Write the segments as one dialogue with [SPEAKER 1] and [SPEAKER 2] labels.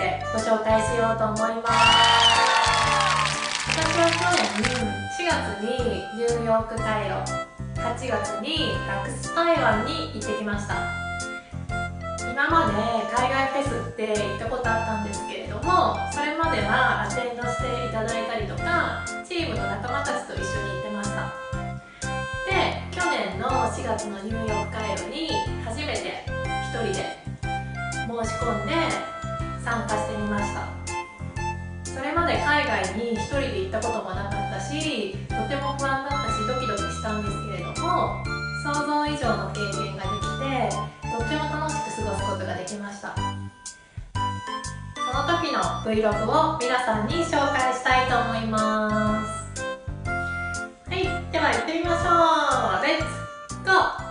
[SPEAKER 1] 外フェスについてご紹介しようと思います。私は去年4月にニューヨークカイロ8月にラクス台湾に行ってきました。今まで海外フェスって行ったことあったんですけれどもそれまではアテンドしていただいたりとかチームの仲間たちと一緒に行ってました。で去年の4月のニューヨークカイロに初めて1人で申し込んで参加してみました。それまで海外に1人で行ったこともなかったしとても不安だったしドキドキしたんですけれども想像以上の経験ができてとっても楽しく過ごすことができました。その時の Vlog を皆さんに紹介したいと思います。はいでは行ってみましょう。レッツゴー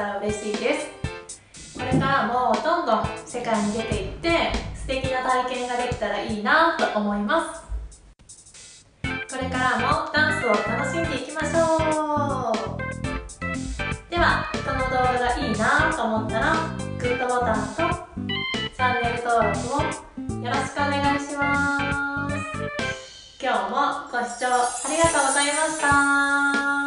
[SPEAKER 1] たら嬉しいです。これからもどんどん世界に出ていって素敵な体験ができたらいいなと思います。これからもダンスを楽しんでいきましょう。ではこの動画がいいなと思ったらグッドボタンとチャンネル登録をよろしくお願いします。今日もご視聴ありがとうございました。